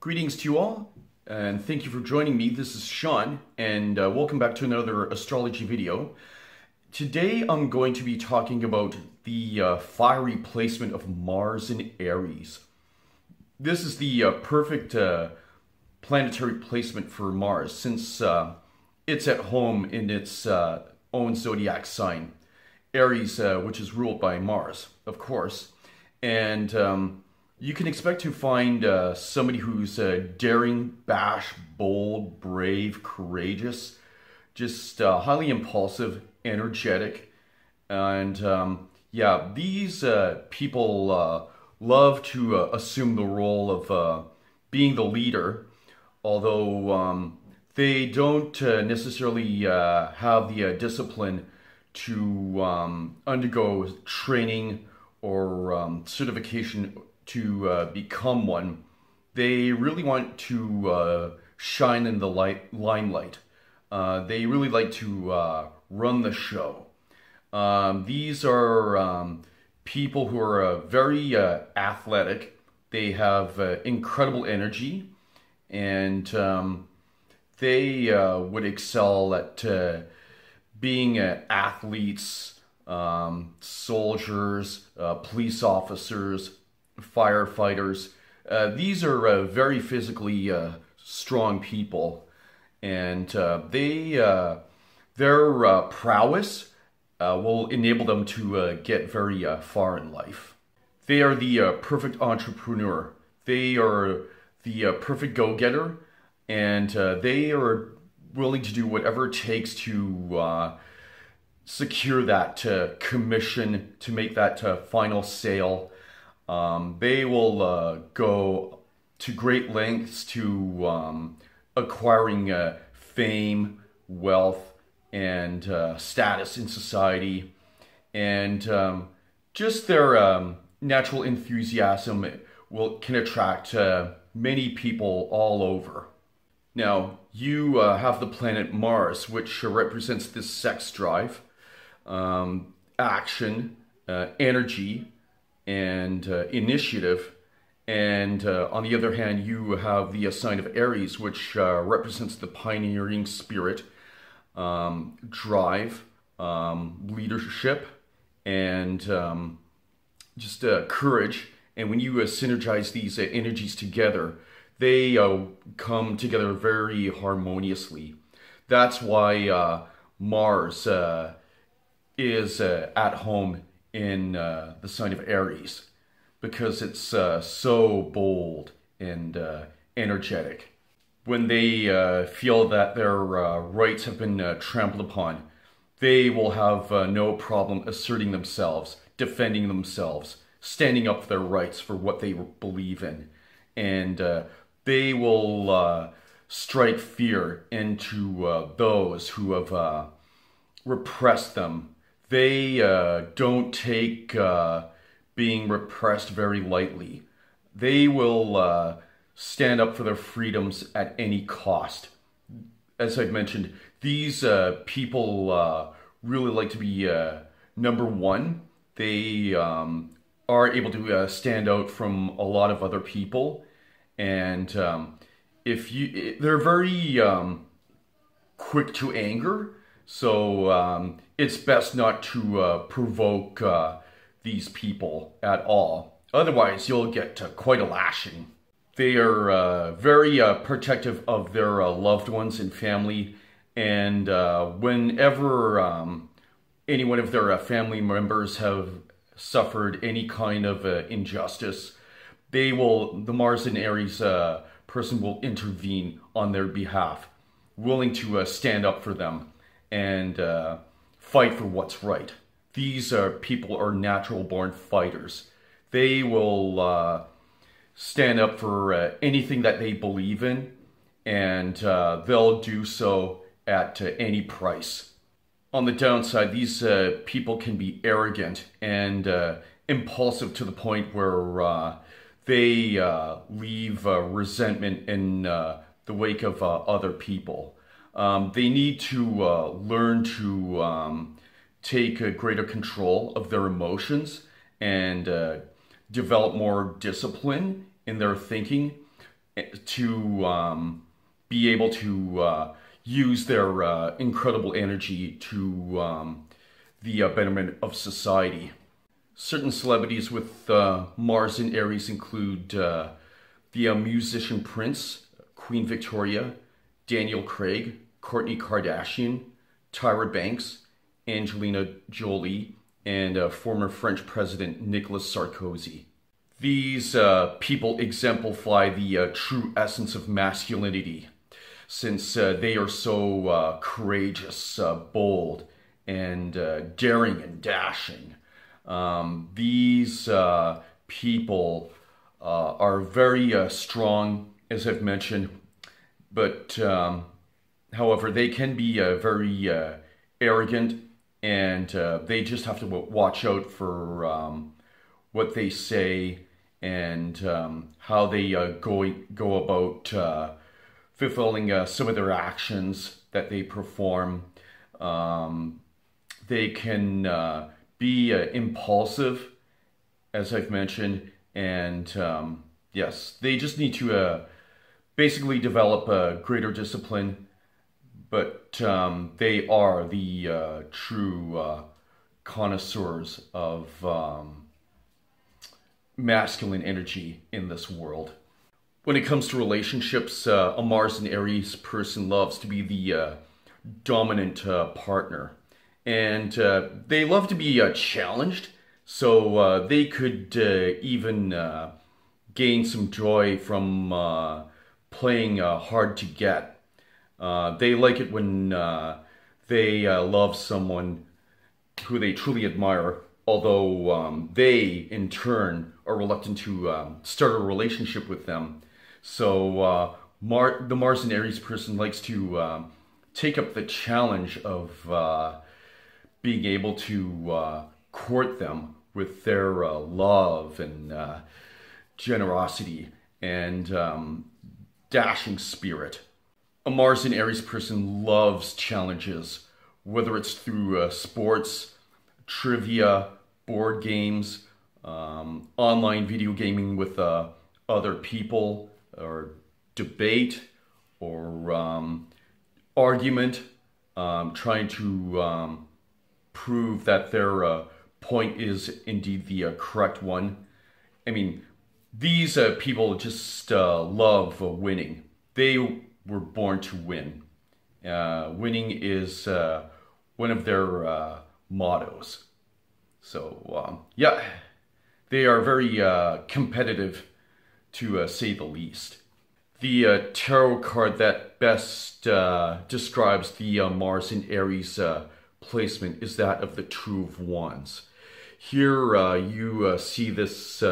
Greetings to you all, and thank you for joining me. This is Shawn, and uh, welcome back to another astrology video. Today I'm going to be talking about the uh, fiery placement of Mars in Aries. This is the uh, perfect uh, planetary placement for Mars since uh, it's at home in its uh, own zodiac sign, Aries, which is ruled by Mars, of course. And um, you can expect to find uh, somebody who's uh, daring, bash, bold, brave, courageous, just uh, highly impulsive, energetic, and um, yeah, these uh, people uh, love to uh, assume the role of being the leader, although um, they don't necessarily have the discipline to um, undergo training or um, certification to uh, become one, they really want to uh, shine in the light, limelight. Uh, they really like to uh, run the show. Um, these are um, people who are uh, very uh, athletic. They have incredible energy, and um, they would excel at being athletes, um, soldiers, police officers, firefighters. Uh, these are uh, very physically uh, strong people, and uh, they uh, their uh, prowess will enable them to get very far in life. They are the perfect entrepreneur. They are the perfect go-getter, and they are willing to do whatever it takes to secure that commission, to make that final sale um, they will uh, go to great lengths to um, acquiring uh, fame, wealth, and uh, status in society, and um, just their um, natural enthusiasm will can attract uh, many people all over. Now, you uh, have the planet Mars, which represents this sex drive, um, action, uh, energy, and uh, initiative. And uh, on the other hand, you have the sign of Aries, which uh, represents the pioneering spirit, um, drive, um, leadership, and um, just uh, courage. And when you uh, synergize these energies together, they come together very harmoniously. That's why Mars is at home in uh, the sign of Aries because it's uh, so bold and uh, energetic. When they uh, feel that their uh, rights have been uh, trampled upon, they will have no problem asserting themselves, defending themselves, standing up for their rights for what they believe in. And they will strike fear into those who have repressed them they uh, don't take uh, being repressed very lightly. They will uh, stand up for their freedoms at any cost. As I've mentioned, these uh, people uh, really like to be uh, number one. They um, are able to stand out from a lot of other people, and um, if you, they're very um, quick to anger so um, it's best not to uh, provoke uh, these people at all. Otherwise, you'll get uh, quite a lashing. They are uh, very uh, protective of their uh, loved ones and family, and whenever um, any one of their family members have suffered any kind of injustice, they will, the Mars and Aries person will intervene on their behalf, willing to stand up for them and uh, fight for what's right. These are people are natural born fighters. They will uh, stand up for uh, anything that they believe in, and uh, they'll do so at uh, any price. On the downside, these uh, people can be arrogant and impulsive to the point where they leave resentment in the wake of other people. Um, they need to uh, learn to um, take a greater control of their emotions and uh, develop more discipline in their thinking to um, be able to uh, use their uh, incredible energy to um, the uh, betterment of society. Certain celebrities with uh, Mars in Aries include the musician Prince, Queen Victoria, Daniel Craig, Kourtney Kardashian, Tyra Banks, Angelina Jolie, and uh, former French President Nicolas Sarkozy. These uh, people exemplify the uh, true essence of masculinity, since uh, they are so uh, courageous, uh, bold, and daring and dashing. Um, these people are very strong, as I've mentioned, but um, however, they can be very arrogant and uh, they just have to watch out for um, what they say and um, how they uh, go go about uh, fulfilling uh, some of their actions that they perform. Um, they can uh, be uh, impulsive, as I've mentioned, and um, yes, they just need to basically develop a greater discipline but um, they are the uh, true uh, connoisseurs of um, masculine energy in this world. When it comes to relationships, uh, a Mars and Aries person loves to be the uh, dominant uh, partner. And uh, they love to be challenged, so they could even gain some joy from playing hard to get uh, they like it when uh, they uh, love someone who they truly admire, although um, they, in turn, are reluctant to um, start a relationship with them. So uh, Mar- the Mars and Aries person likes to um, take up the challenge of uh, being able to court them with their love and generosity and um, dashing spirit a Mars and Aries person loves challenges, whether it's through uh, sports, trivia, board games, um, online video gaming with uh, other people, or debate, or um, argument, um, trying to um, prove that their uh, point is indeed the uh, correct one. I mean, these uh, people just uh, love winning. They were born to win. Uh, winning is uh, one of their uh, mottos. So, um, yeah, they are very uh, competitive to uh, say the least. The uh, tarot card that best describes the Mars in Aries placement is that of the Two of Wands. Here you see this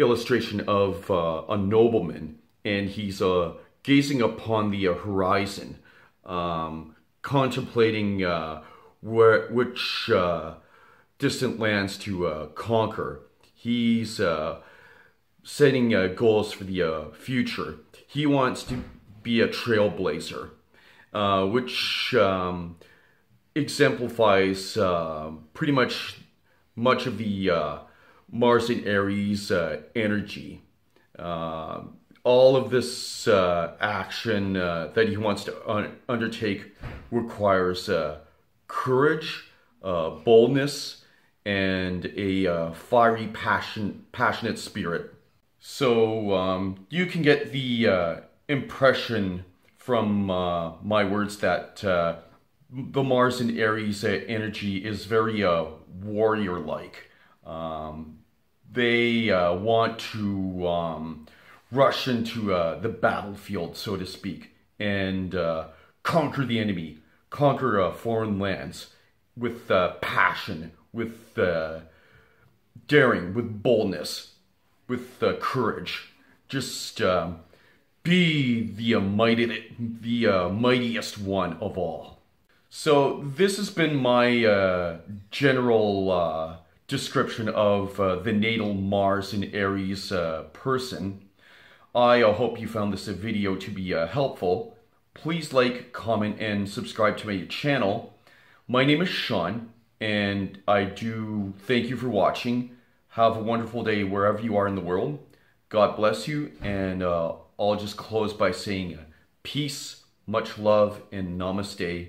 illustration of a nobleman, and he's a gazing upon the uh, horizon, um, contemplating uh, where, which uh, distant lands to uh, conquer. He's uh, setting uh, goals for the future. He wants to be a trailblazer, which um, exemplifies pretty much much of the Mars and Aries energy. Uh, all of this uh, action uh, that he wants to un- undertake requires uh, courage, uh, boldness, and a uh, fiery, passion, passionate spirit. So um, you can get the uh, impression from my words that the Mars and Aries energy is very warrior-like. Um, they want to um, rush into uh, the battlefield, so to speak, and uh, conquer the enemy, conquer uh, foreign lands with uh, passion, with uh, daring, with boldness, with uh, courage. Just be the mighty, the mightiest one of all. So this has been my general description of the natal Mars and Aries person. I uh, hope you found this video to be uh, helpful. Please like, comment, and subscribe to my channel. My name is Shawn, and I do thank you for watching. Have a wonderful day wherever you are in the world. God bless you, and uh, I'll just close by saying peace, much love, and namaste.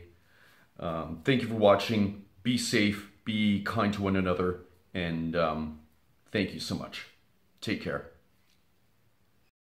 Um, thank you for watching. Be safe, be kind to one another, and um, thank you so much. Take care.